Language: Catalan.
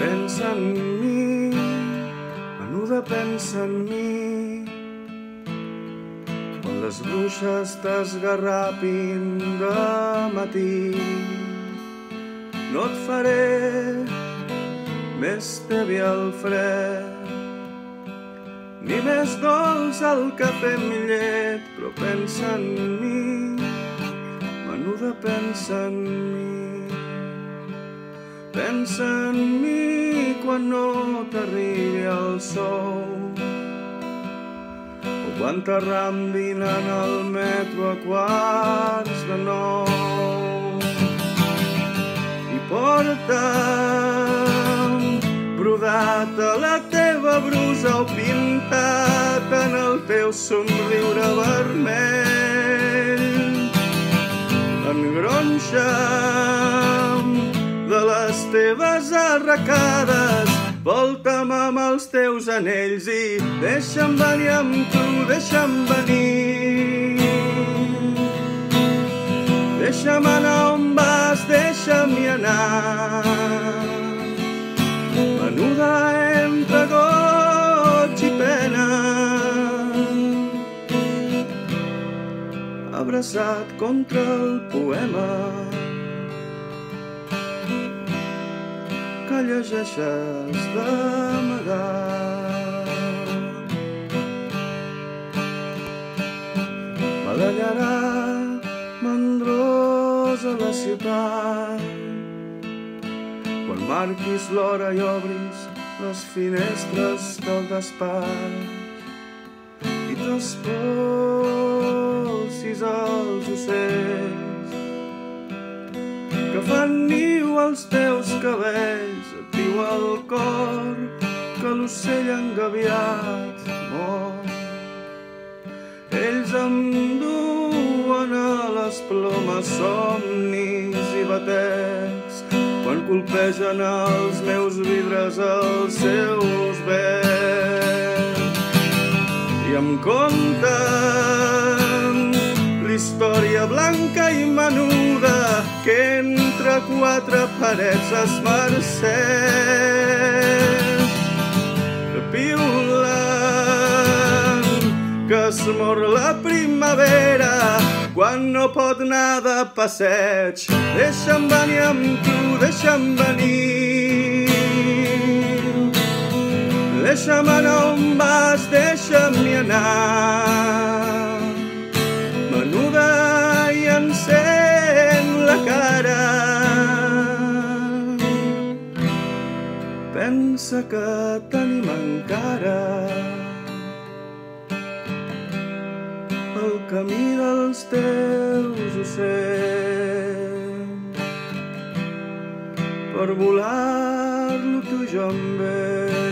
Pensa en mi, menuda pensa en mi. Quan les bruixes t'esgarrapin de matí, no et faré més tevi al fred, ni més dolç al cafè amb llet, però pensa en mi, menuda pensa en mi. Pensa en mi quan no t'arribi el sou o quan t'arrambin en el metro a quarts de nou. I porta'm brodat a la teva brusa o pintat en el teu somriure vermell. Engronxa'm de les teves arracades volta'm amb els teus anells i deixa'm venir amb tu, deixa'm venir. Deixa'm anar on vas, deixa'm-hi anar. Menuda entre goig i pena. Abraçat contra el poema llegeixes d'amagat. Badallarà mandrosa la ciutat quan marquis l'hora i obris les finestres del despatx i t'espolsis els ocells que fan niu als teus cabells, et diu el cor que l'ocell engaviat mor. Ells enduen a les plomes somnis i batecs quan colpegen els meus vidres els seus vents i em conten l'història blanca i menuda que entre quatre parets es. Que piulen, que es mor la primavera quan no pot anar de passeig. Deixa'm venir amb tu, deixa'm venir. Deixa'm anar on vas, deixa'm-hi anar. Pensa que tenim encara el camí dels teus ocells per volar-lo tu jo amb ell.